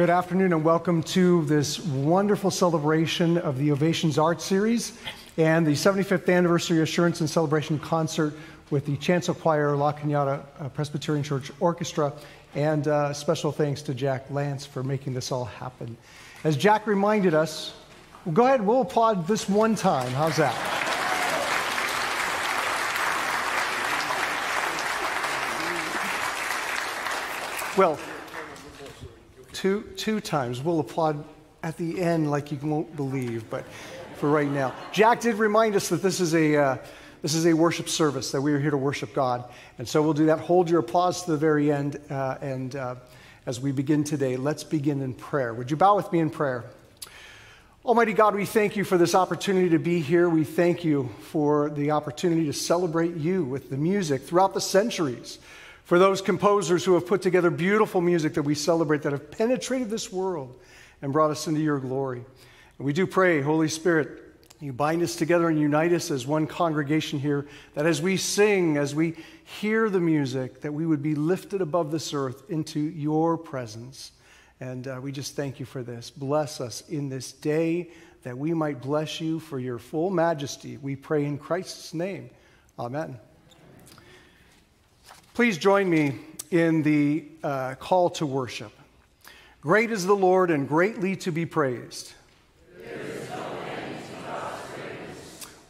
Good afternoon and welcome to this wonderful celebration of the Ovations Art Series and the 75th Anniversary Assurance and Celebration Concert with the Chancel Choir, La Cañada uh, Presbyterian Church Orchestra, and uh, special thanks to Jack Lantz for making this all happen. As Jack reminded us, well, go ahead, we'll applaud this one time. How's that? Well, two, two times. We'll applaud at the end like you won't believe, but for right now. Jack did remind us that this is a, uh, this is a worship service, that we are here to worship God. And so we'll do that. Hold your applause to the very end. Uh, and uh, as we begin today, let's begin in prayer. Would you bow with me in prayer? Almighty God, we thank you for this opportunity to be here. We thank you for the opportunity to celebrate you with the music throughout the centuries for those composers who have put together beautiful music that we celebrate that have penetrated this world and brought us into your glory. And we do pray, Holy Spirit, you bind us together and unite us as one congregation here, that as we sing, as we hear the music, that we would be lifted above this earth into your presence. And uh, we just thank you for this. Bless us in this day that we might bless you for your full majesty. We pray in Christ's name. Amen. Please join me in the uh, call to worship. Great is the Lord and greatly to be praised.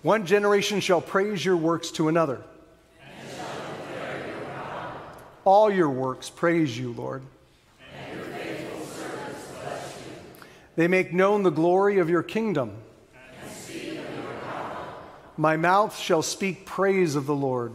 One generation shall praise your works to another. All your works praise you, Lord. Your you. They make known the glory of your kingdom. Your My mouth shall speak praise of the Lord.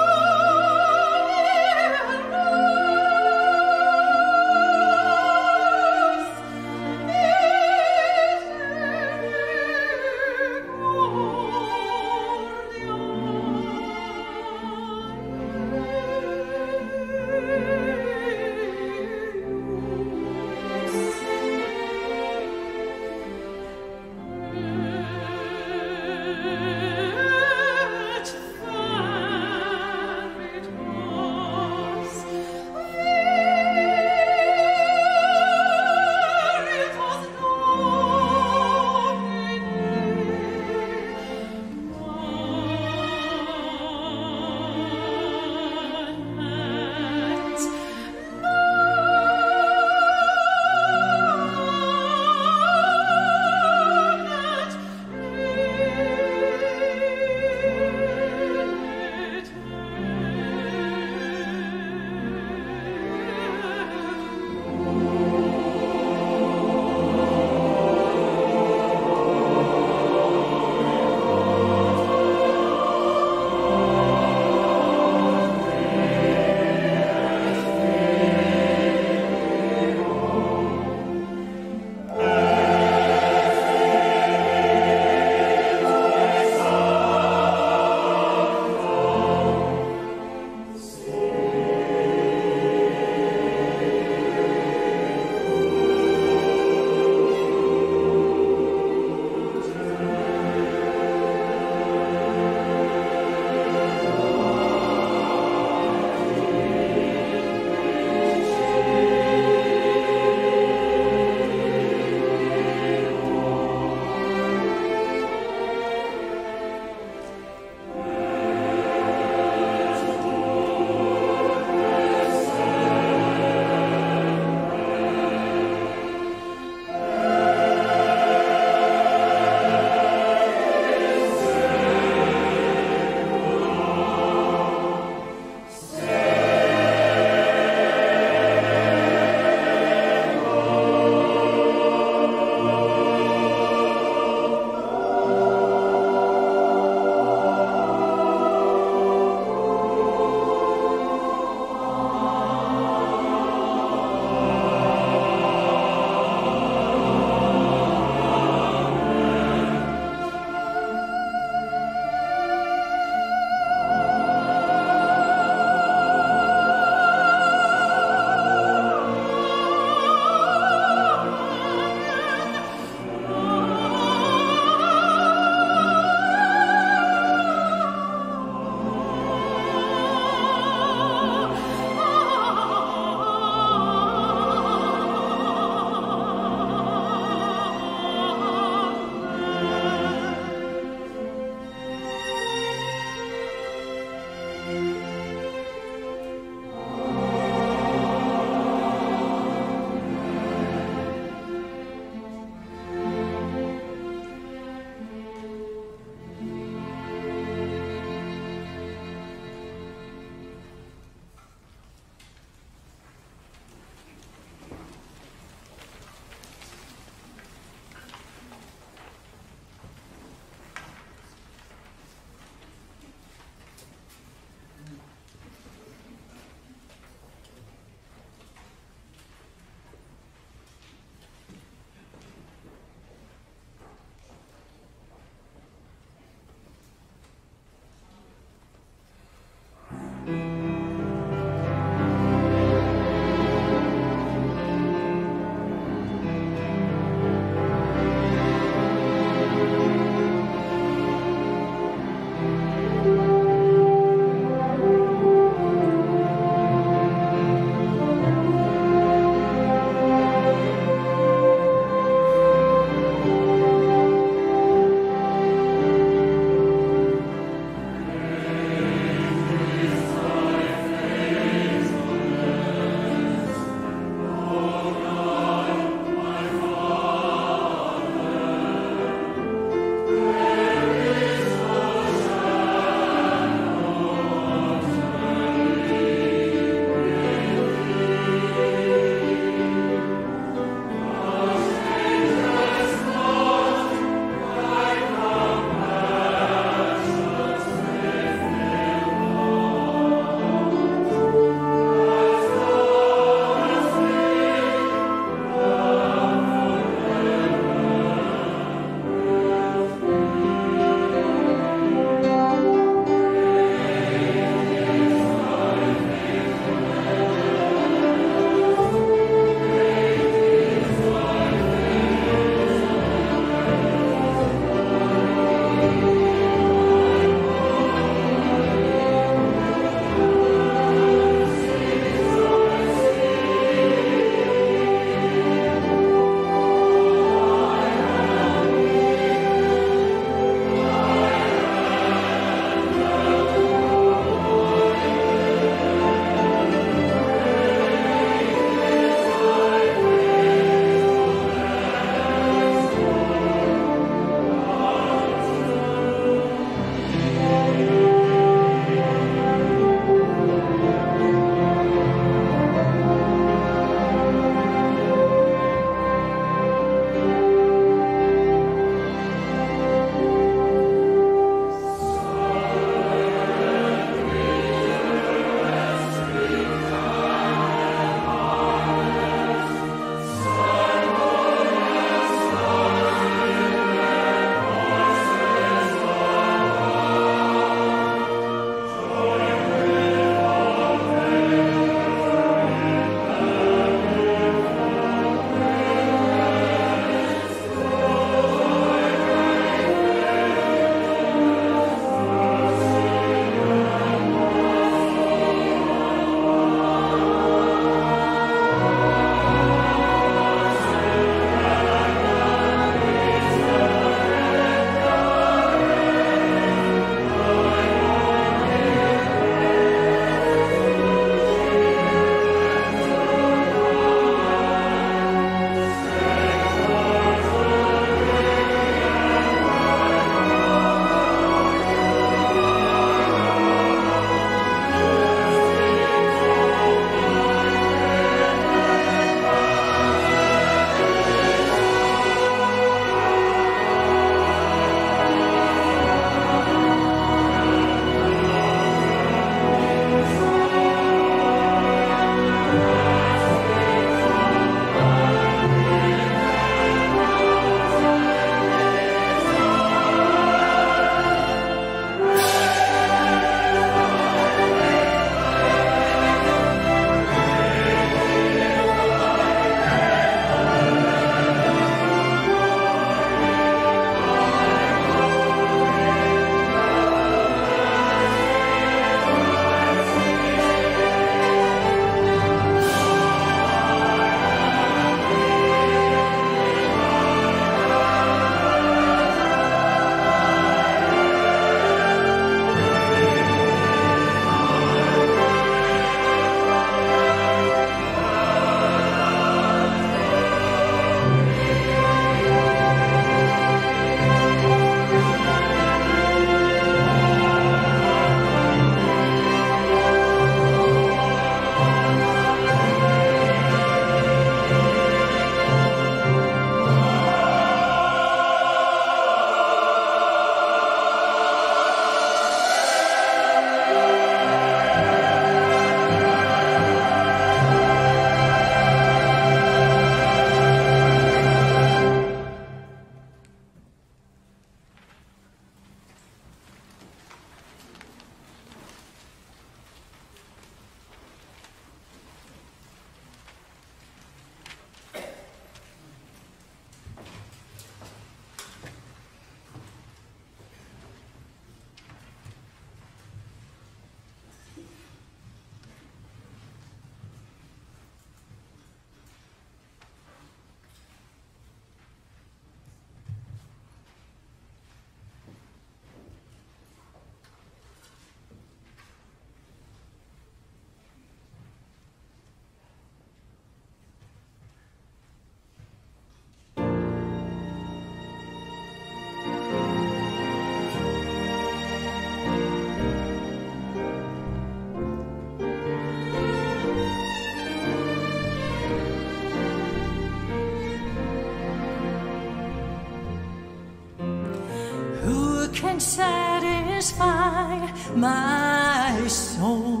Can satisfy my soul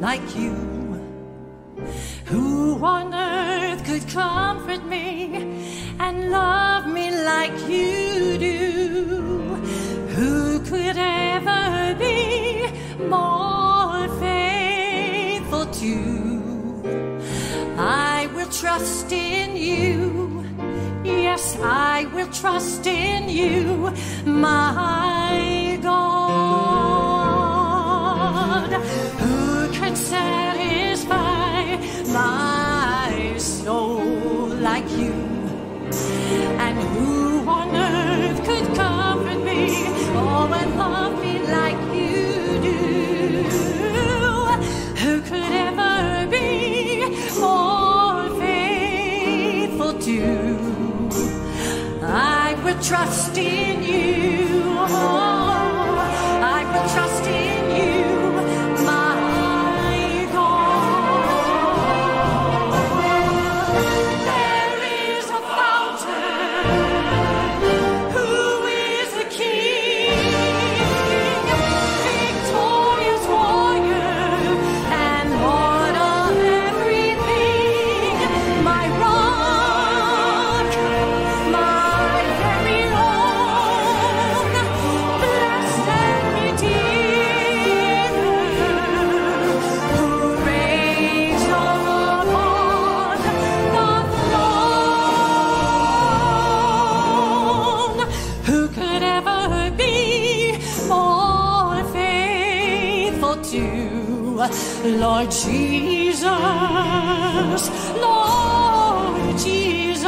like you? Who on earth could comfort me and love me like you do? Who could ever be more faithful to? I will trust in you. Yes, I will trust in you, my I will trust in you. Oh, I will trust in Lord Jesus, Lord Jesus,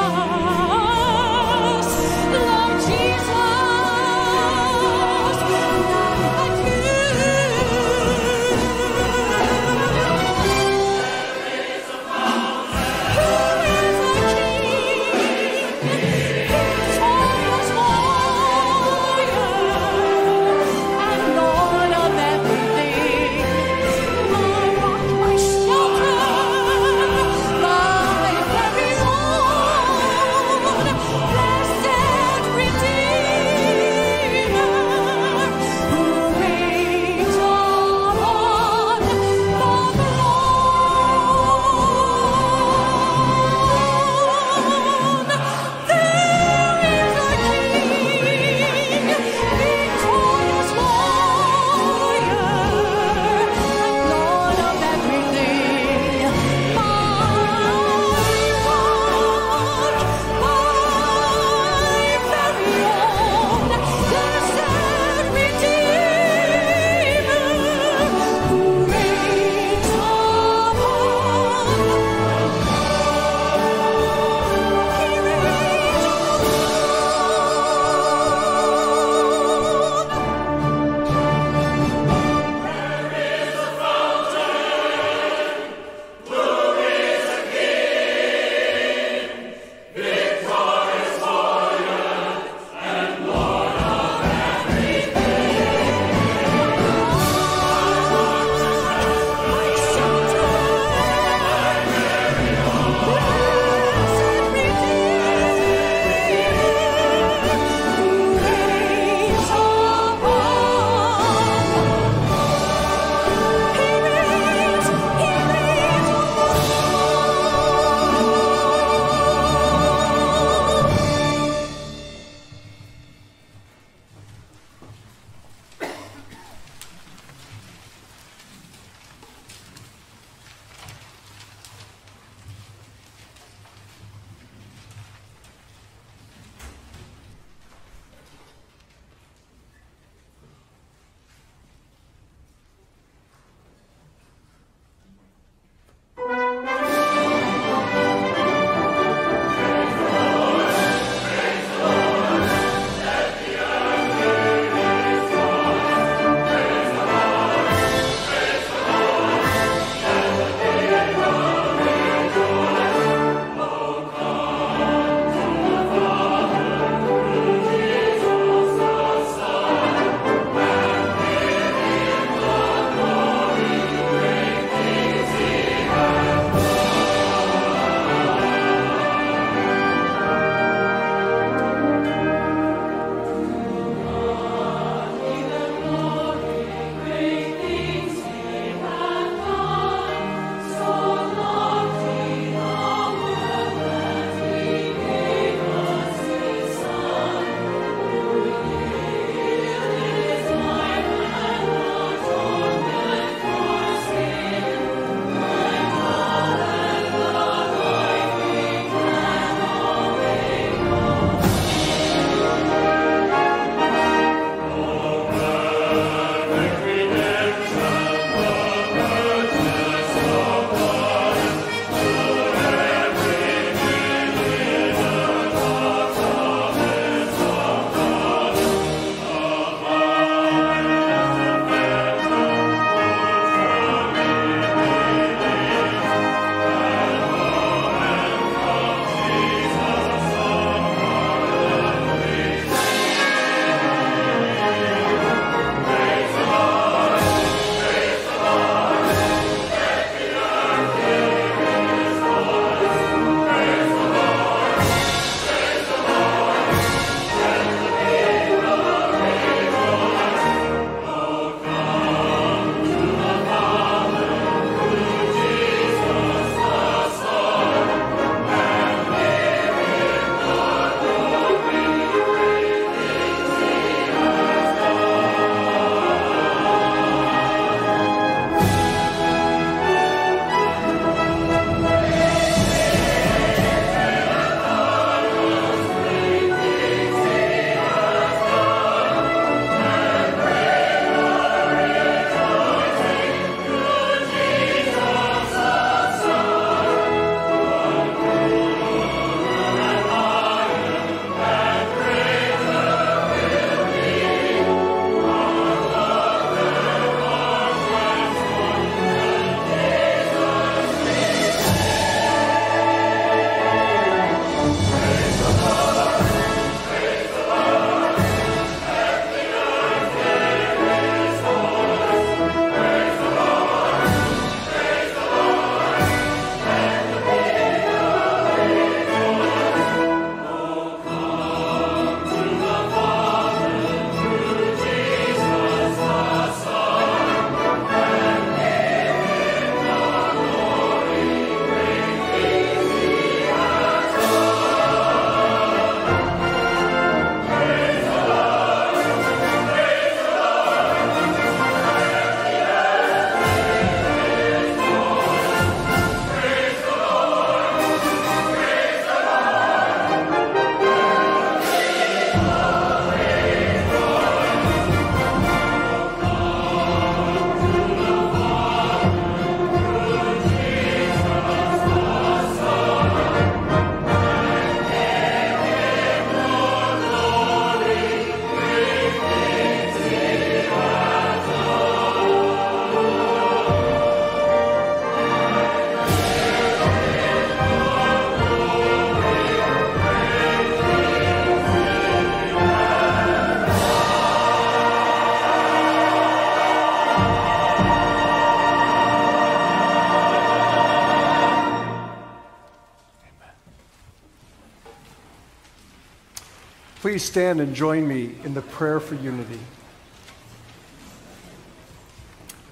Please stand and join me in the prayer for unity.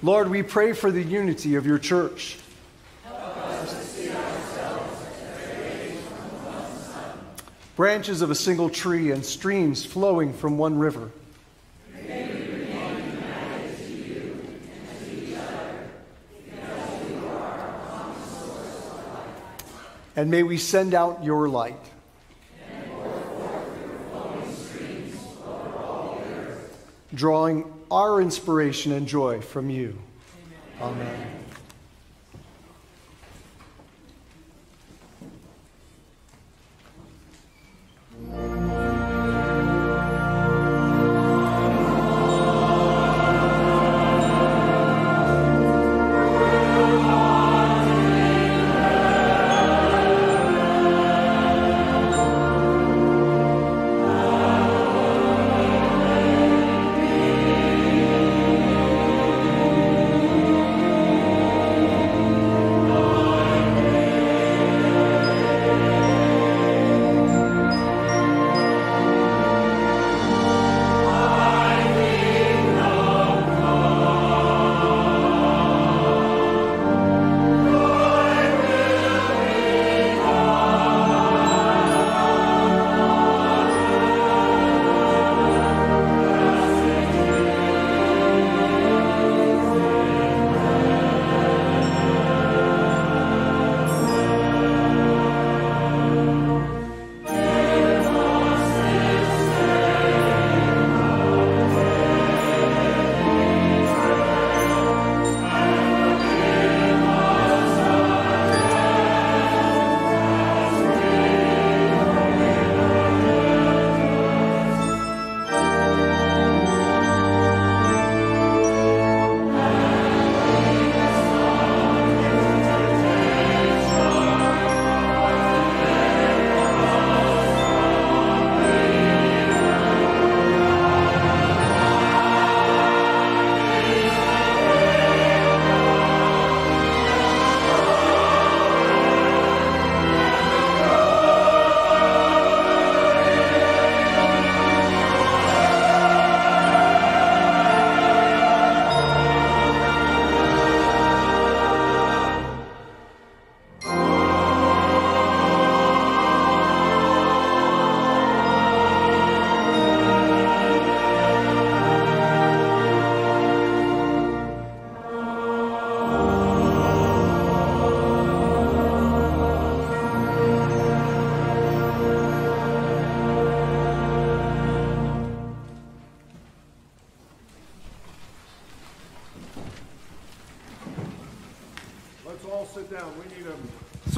Lord, we pray for the unity of your church. Branches of a single tree and streams flowing from one river. And may we send out your light. Drawing our inspiration and joy from you. Amen. Let's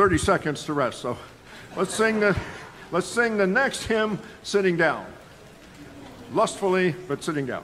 30 seconds to rest. So let's sing the, let's sing the next hymn sitting down. Lustfully, but sitting down.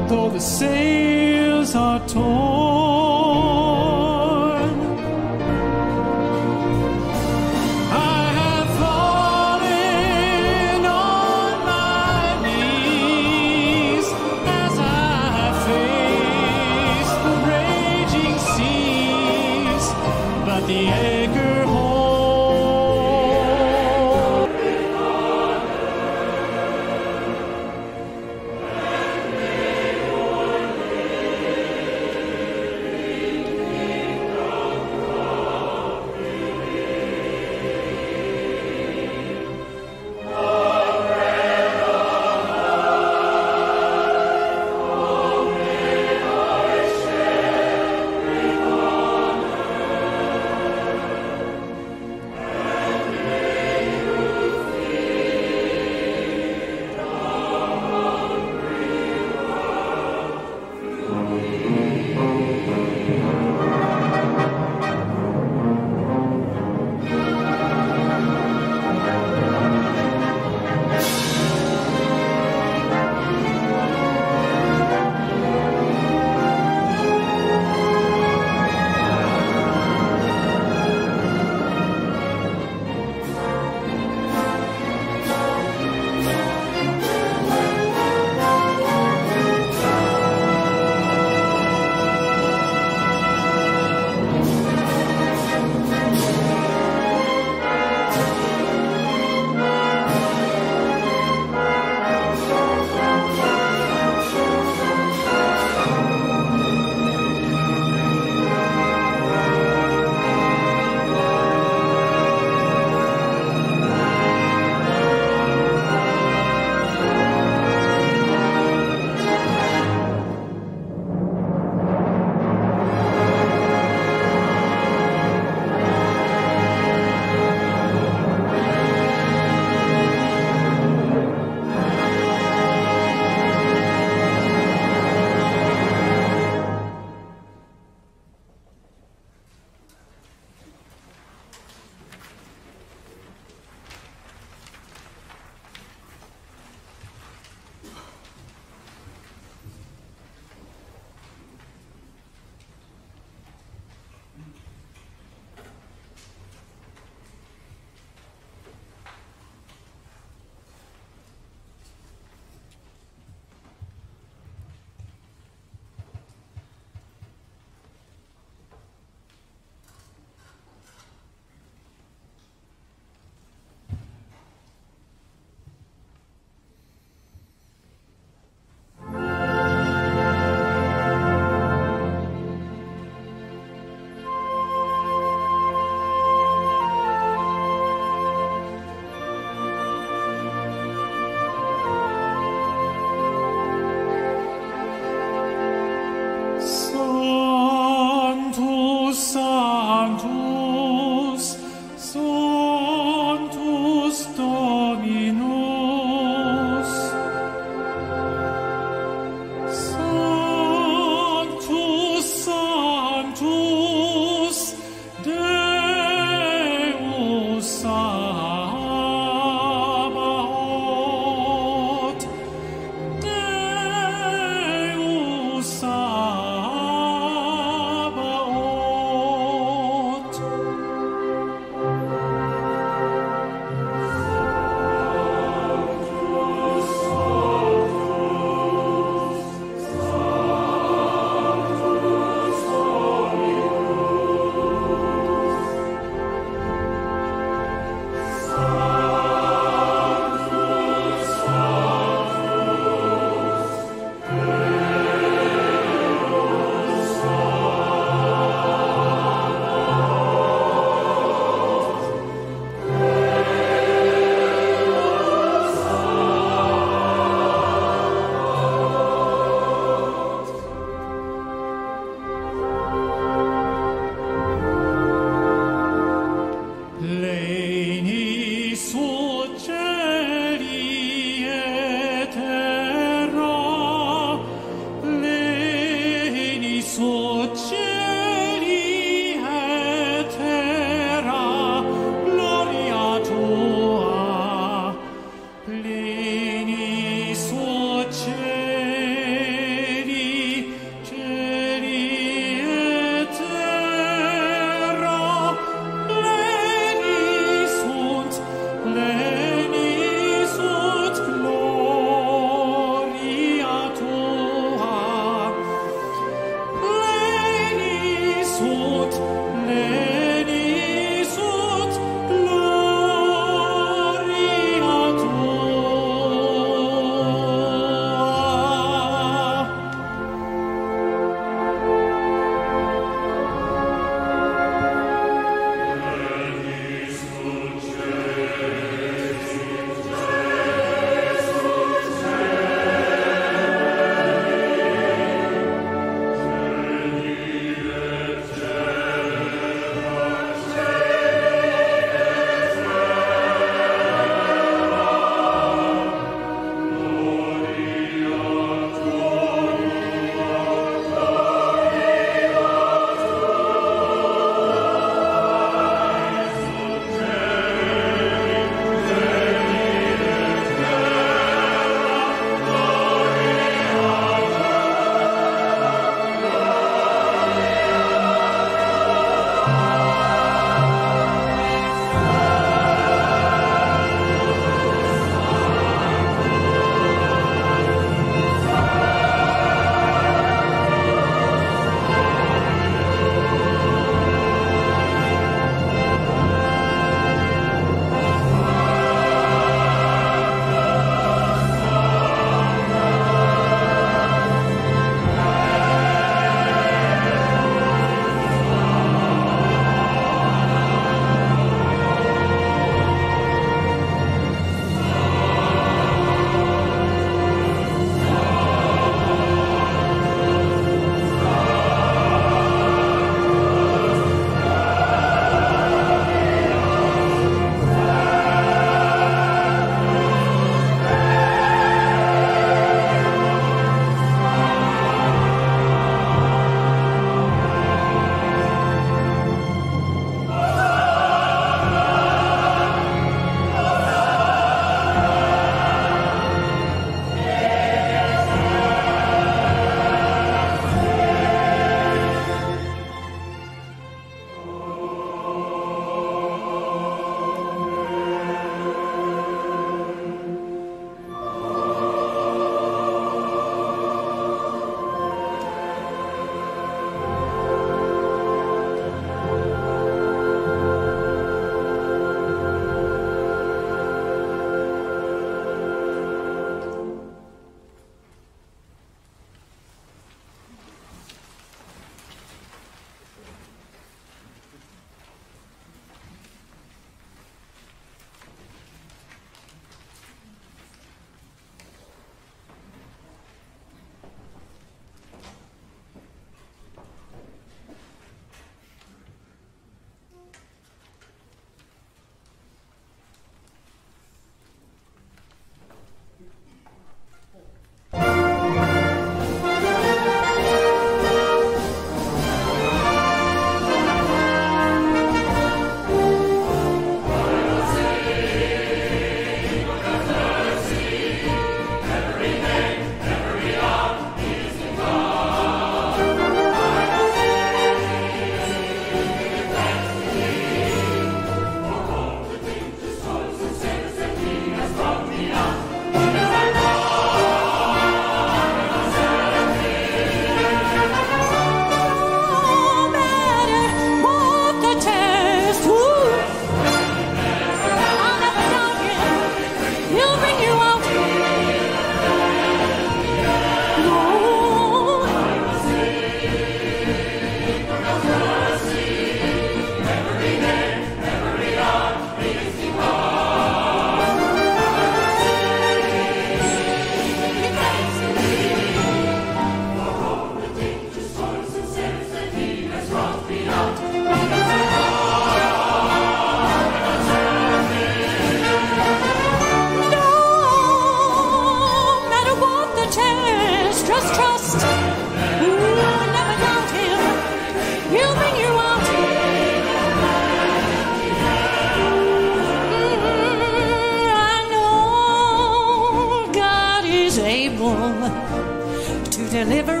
Deliver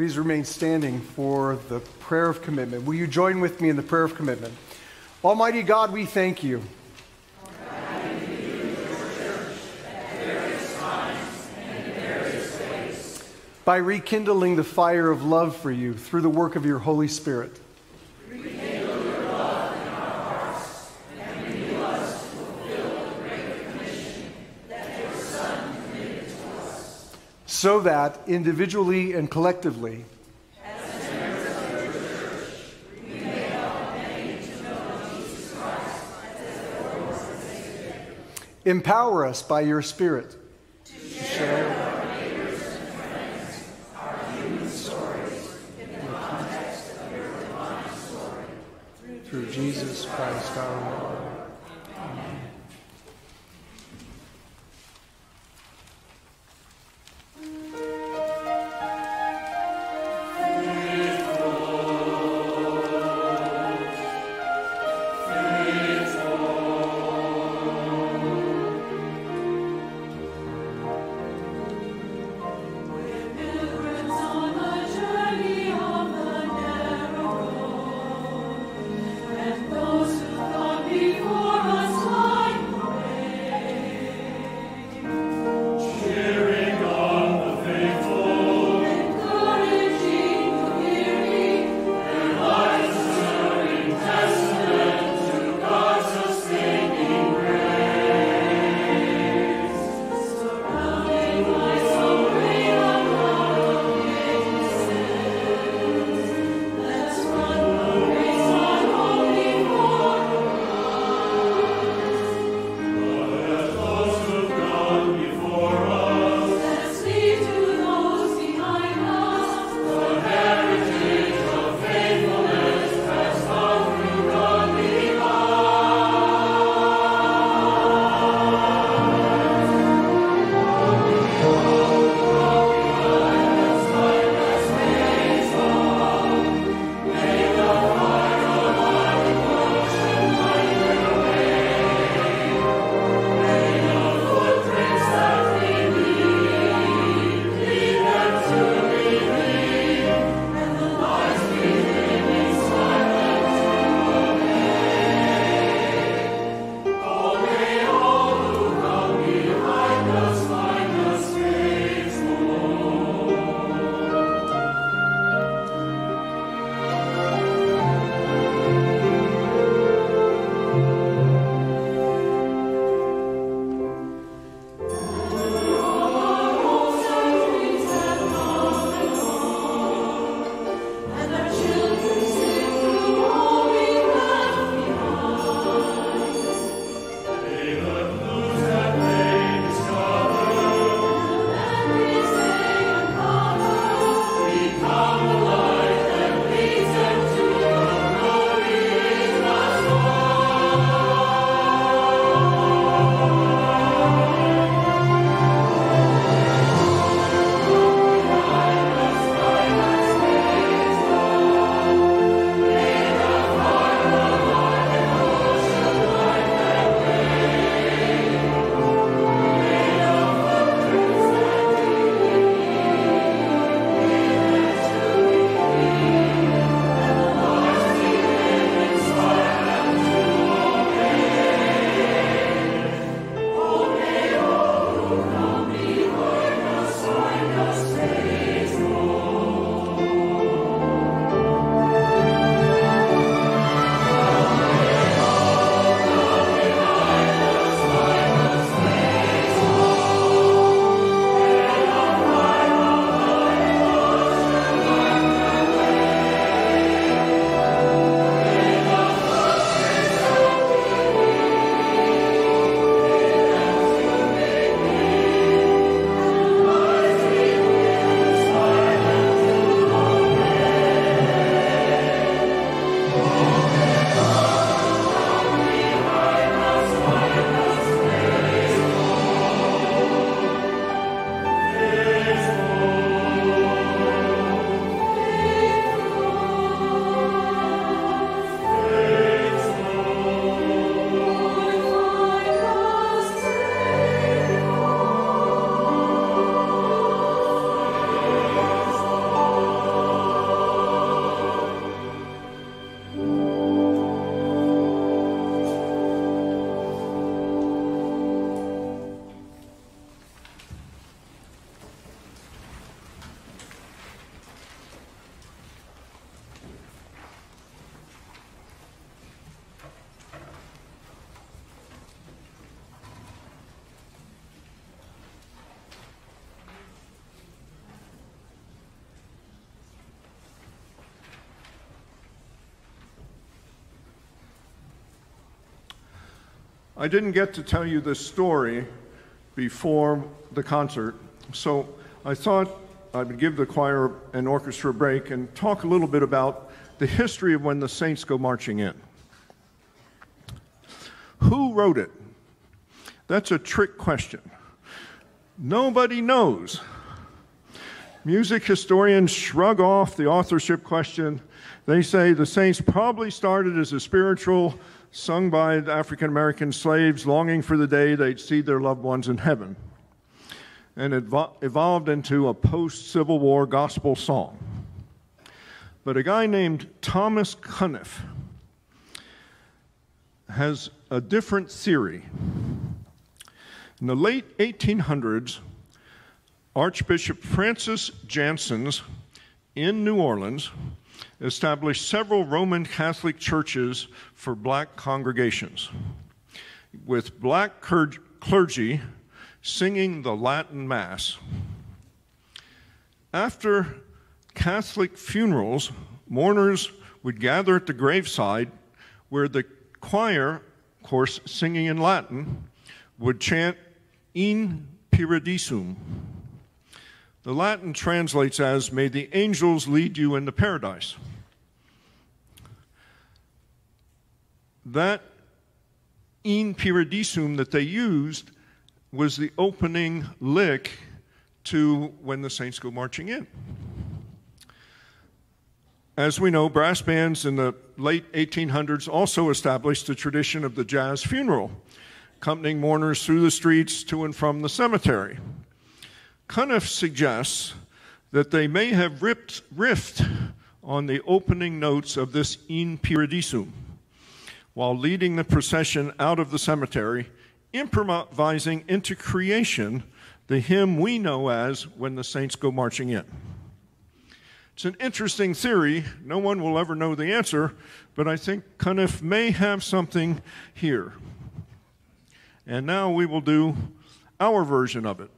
please remain standing for the prayer of commitment? Will you join with me in the prayer of commitment? Almighty God, we thank you. By rekindling the fire of love for you through the work of your Holy Spirit. So that individually and collectively, empower us by your Spirit to share our neighbors and friends our human stories in the context of your divine story. Through Jesus Christ our Lord. I didn't get to tell you this story before the concert, so I thought I would give the choir and orchestra a break and talk a little bit about the history of when the saints go marching in. Who wrote it? That's a trick question. Nobody knows. Music historians shrug off the authorship question. They say the saints probably started as a spiritual sung by African American slaves longing for the day they'd see their loved ones in heaven, and it evolved into a post Civil War gospel song. But a guy named Thomas Cunniff has a different theory. In the late 1800s, Archbishop Francis Janssens in New Orleans established several Roman Catholic churches for black congregations, with black clergy singing the Latin Mass. After Catholic funerals, mourners would gather at the graveside where the choir, of course, singing in Latin, would chant In Paradisum. The Latin translates as, May the angels lead you into paradise. That in paradisum that they used was the opening lick to when the saints go marching in. As we know, brass bands in the late 1800s also established the tradition of the jazz funeral, accompanying mourners through the streets to and from the cemetery. Cunniff suggests that they may have ripped, riffed on the opening notes of this In Paradisum while leading the procession out of the cemetery, improvising into creation the hymn we know as When the Saints Go Marching In. It's an interesting theory. No one will ever know the answer, but I think Cunniff may have something here. And now we will do our version of it.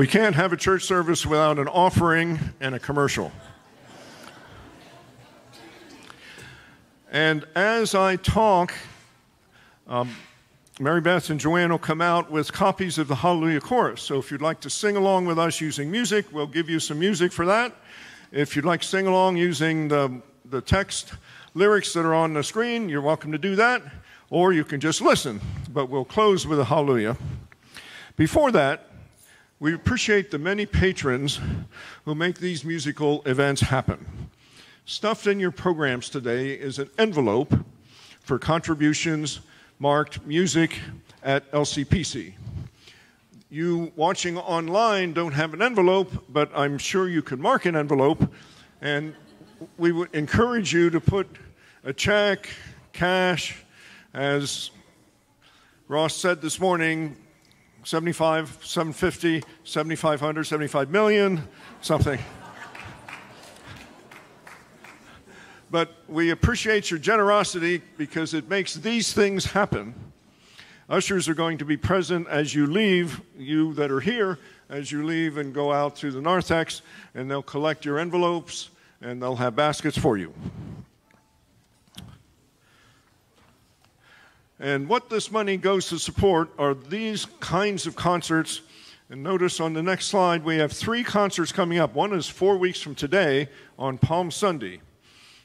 We can't have a church service without an offering and a commercial. And as I talk, um, Mary Beth and Joanne will come out with copies of the Hallelujah Chorus. So if you'd like to sing along with us using music, we'll give you some music for that. If you'd like to sing along using the, the text lyrics that are on the screen, you're welcome to do that. Or you can just listen, but we'll close with a Hallelujah. Before that, we appreciate the many patrons who make these musical events happen. Stuffed in your programs today is an envelope for contributions marked music at LCPC. You watching online don't have an envelope, but I'm sure you could mark an envelope, and we would encourage you to put a check, cash, as Ross said this morning, 75, 750, 7,500, 75 million, something. but we appreciate your generosity because it makes these things happen. Ushers are going to be present as you leave, you that are here, as you leave and go out to the narthex, and they'll collect your envelopes and they'll have baskets for you. And what this money goes to support are these kinds of concerts. And notice on the next slide, we have three concerts coming up. One is four weeks from today on Palm Sunday.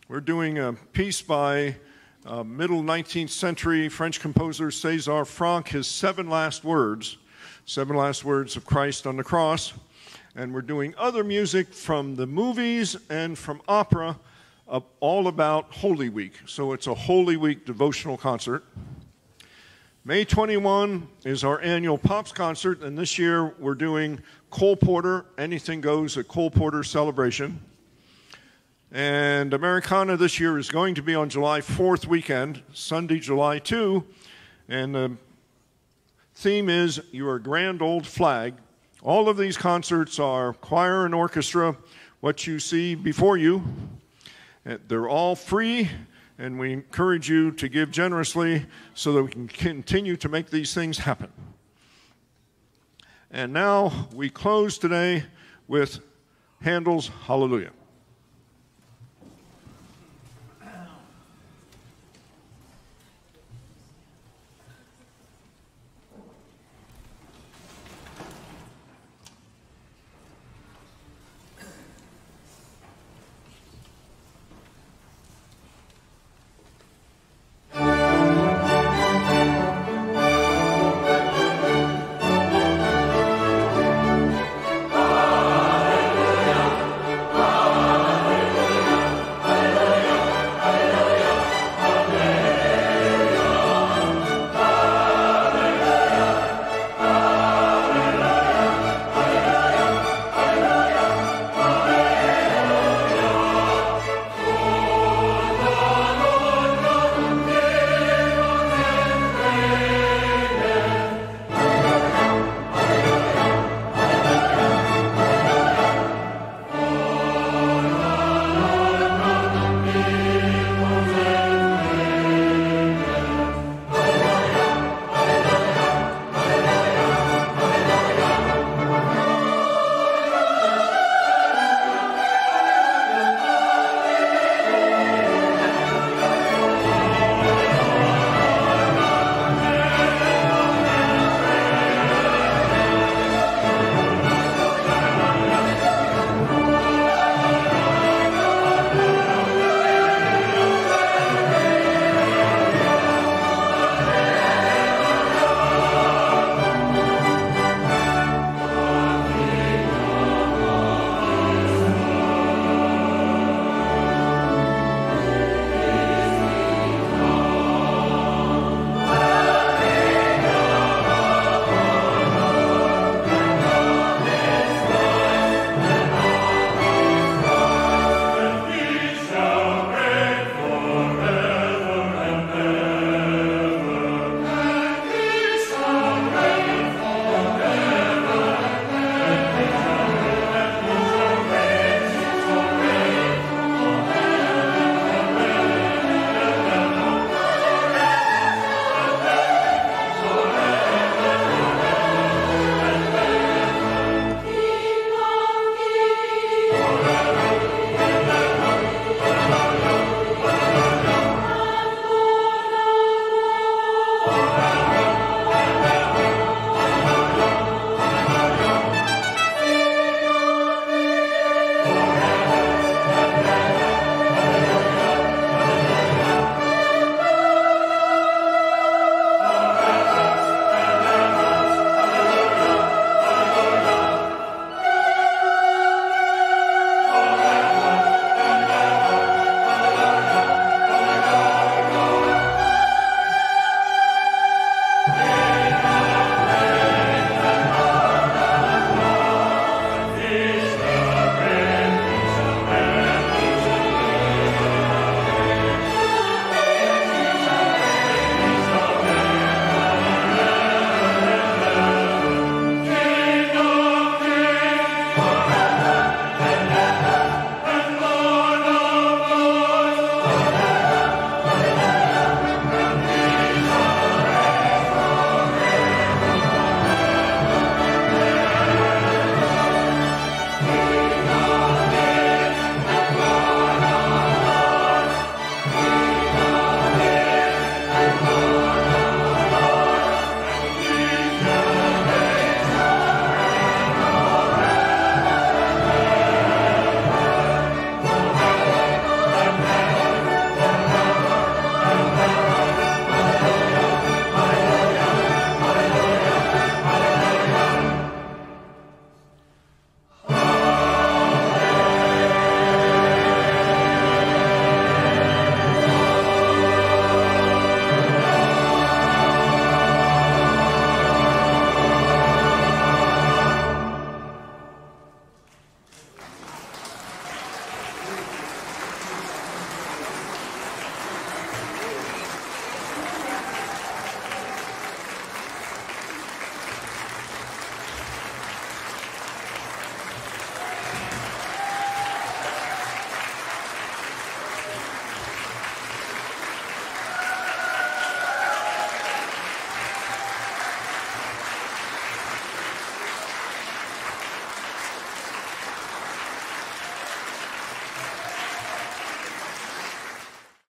We're doing a piece by uh, middle 19th century French composer César Franck, his seven last words, seven last words of Christ on the cross. And we're doing other music from the movies and from opera, uh, all about Holy Week. So it's a Holy Week devotional concert. May 21 is our annual Pops concert, and this year we're doing Cole Porter, Anything Goes at Cole Porter Celebration. And Americana this year is going to be on July 4th weekend, Sunday, July 2. And the theme is Your Grand Old Flag. All of these concerts are choir and orchestra, what you see before you. They're all free and we encourage you to give generously so that we can continue to make these things happen. And now we close today with Handel's Hallelujah.